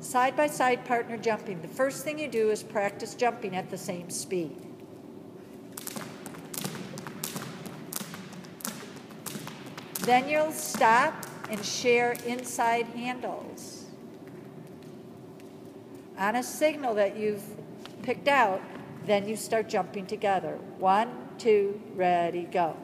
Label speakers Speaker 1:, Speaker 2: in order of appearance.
Speaker 1: Side by side partner jumping. The first thing you do is practice jumping at the same speed. Then you'll stop and share inside handles. On a signal that you've picked out, then you start jumping together. One, two, ready, go.